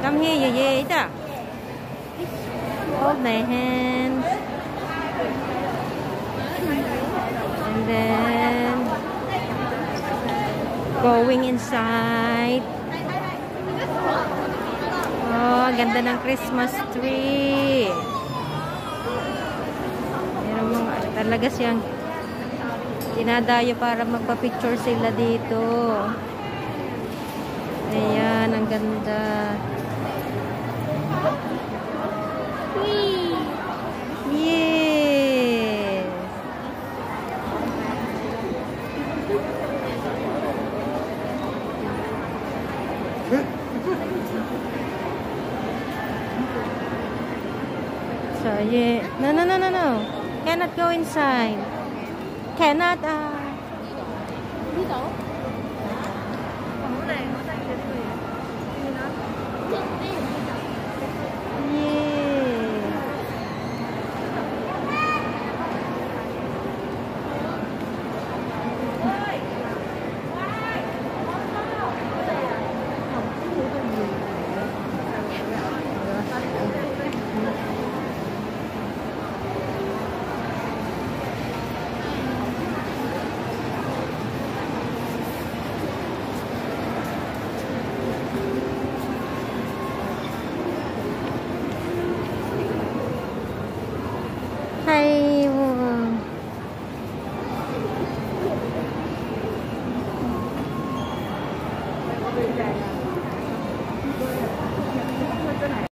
Come here, Yayita. Hold my hand. And then going inside. Oh, ganda ng Christmas tree. Meron mga talaga siyang dinadayo para magpa-picture sila dito. Ayan, ang ganda. Yes. So, yeah. No, no, no, no, no. Cannot go inside. Cannot, uh... Yeah. 对对对